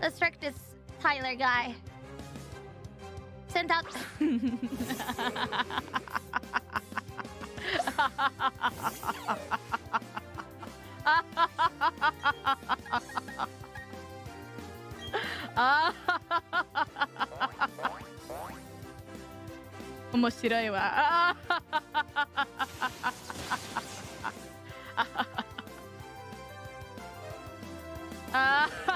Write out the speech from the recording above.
Let's trick this Tyler guy. Send out. 面白いわ。ああ。